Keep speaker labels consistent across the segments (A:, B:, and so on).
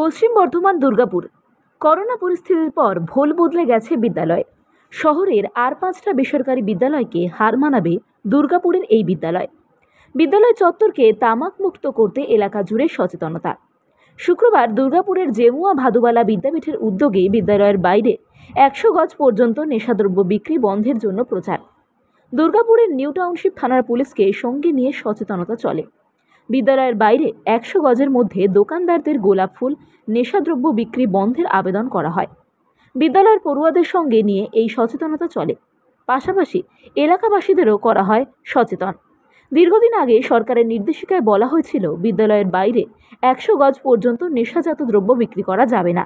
A: পশ্চিম Bardhaman Durgapur. Corona পরিস্থিতির পর ভোল বদলে গেছে বিদ্যালয়। শহরের আর পাঁচটা বেসরকারি বিদ্যালয়কে হার মানাবে দুর্গাপুরের এই বিদ্যালয়। বিদ্যালয় চত্বরকে তামাক মুক্ত করতে এলাকা জুড়ে সচেতনতা। শুক্রবার দুর্গাপুরের জেমুয়া ভাদুবালা বিদ্যাপীঠের উদ্যোগে বিদ্যালয়ের বাইরে একশো গজ পর্যন্ত নেশাদ্রব্য বিক্রি বন্ধের জন্য প্রচার। দুর্গাপুরের নিউ টাউনশিপ থানার পুলিশকে সঙ্গে নিয়ে সচেতনতা চলে। বিদ্যালয়ের বাইরে একশো গজের মধ্যে দোকানদারদের গোলাপ ফুল, নেশাদ্রব্য বিক্রি বন্ধের আবেদন করা হয়। বিদ্যালয়ের পড়ুয়াদের সঙ্গে নিয়ে এই সচেতনতা চলে। পাশাপাশি এলাকাবাসীদেরও করা হয় সচেতন। দীর্ঘদিন আগে সরকারের নির্দেশিকায় বলা হয়েছিল, বিদ্যালয়ের বাইরে একশো গজ পর্যন্ত নেশাজাত দ্রব্য বিক্রি করা যাবে না।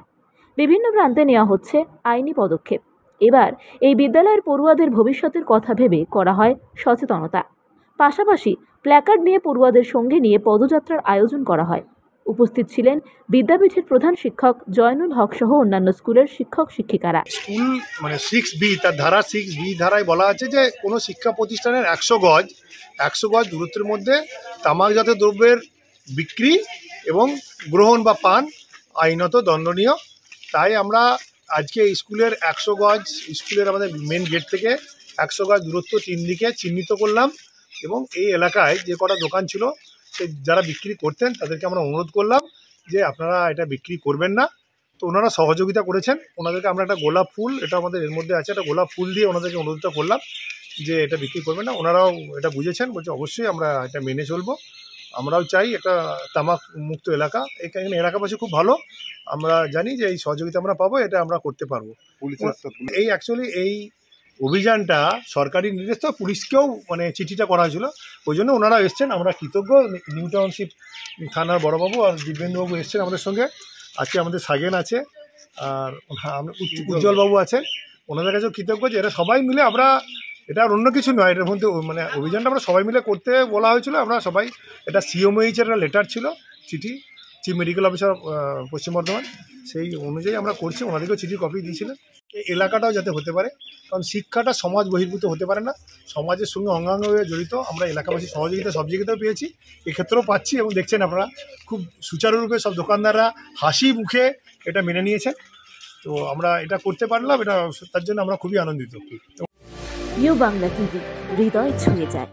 A: বিভিন্ন প্রান্তে নেওয়া হচ্ছে আইনি পদক্ষেপ। এবার এই বিদ্যালয়ের পড়ুয়াদের ভবিষ্যতের কথা ভেবে করা হয় সচেতনতা। পাশাপাশি প্ল্যাকার্ড নিয়ে পড়ুয়াদের সঙ্গে নিয়ে পদযাত্রার আয়োজন করা হয়। উপস্থিত ছিলেন বিদ্যাপীঠের প্রধান শিক্ষক জয়নুল হক সহ অন্যান্য স্কুলের শিক্ষক শিক্ষিকারা।
B: স্কুল মানে সিক্স বি তার ধারা সিক্স বি ধারায় বলা আছে যে, কোনো শিক্ষা প্রতিষ্ঠানের একশো গজ একশো গজ দূরত্বের মধ্যে তামাকজাত দ্রব্যের বিক্রি এবং গ্রহণ বা পান আইনত দণ্ডনীয়। তাই আমরা আজকে স্কুলের একশো গজ, স্কুলের আমাদের মেন গেট থেকে একশো গজ দূরত্ব তিন দিকে চিহ্নিত করলাম। এবং এই এলাকায় যে কটা দোকান ছিল সে যারা বিক্রি করতেন তাদেরকে আমরা অনুরোধ করলাম যে আপনারা এটা বিক্রি করবেন না। তো ওনারা সহযোগিতা করেছেন। ওনাদেরকে আমরা একটা গোলাপ ফুল এটা আমাদের এর মধ্যে আছে একটা গোলাপ ফুল দিয়ে ওনাদেরকে অনুরোধটা করলাম যে এটা বিক্রি করবেন না। ওনারাও এটা বুঝেছেন বলছে অবশ্যই আমরা এটা মেনে চলবো। আমরাও চাই একটা তামাক মুক্ত এলাকা। এখানে এলাকাবাসী খুব ভালো। আমরা জানি যে এই সহযোগিতা আমরা পাবো এটা আমরা করতে পারব। এই অ্যাকচুয়ালি এই অভিযানটা সরকারি নির্দেশ তো পুলিশকেও মানে চিঠিটা করা হয়েছিল। ওই জন্য ওনারা এসছেন আমরা কৃতজ্ঞ। নিউ টাউনশিপ থানার বড়বাবু আর দিব্যেন্দুবাবু এসছেন আমাদের সঙ্গে। আজকে আমাদের সাগেন আছে আর হ্যাঁ, উজ্জ্বলবাবু আছেন ওনাদের কাছেও কৃতজ্ঞ যে এরা সবাই মিলে আমরা এটা আর অন্য কিছু নয় এটার মধ্যে মানে অভিযানটা আমরা সবাই মিলে করতে বলা হয়েছিল আমরা সবাই এটা সিএমএইচ এর একটা লেটার ছিল চিঠি চিফ মেডিকেল অফিসার পশ্চিম বর্ধমান সেই অনুযায়ী আমরা করছি ওনাদেরকেও চিঠির কপি দিয়েছিলেন। এলাকাটাও যাতে হতে পারে, কারণ শিক্ষাটা সমাজ বহির্ভূত হতে পারে না। সমাজের সঙ্গে অঙ্গাঙ্গ হয়ে জড়িত, আমরা এলাকাবাসী সহযোগিতা সব জায়গাতেও পেয়েছি। এক্ষেত্রেও পাচ্ছি এবং দেখছেন আপনারা, খুব সুচারুরূপে সব দোকানদাররা হাসি মুখে এটা মেনে নিয়েছেন। তো আমরা এটা করতে পারলাম, এটা তার জন্য আমরা খুবই আনন্দিত।
A: ইউ বাংলা টিভি, হৃদয় ছুঁয়ে যায়।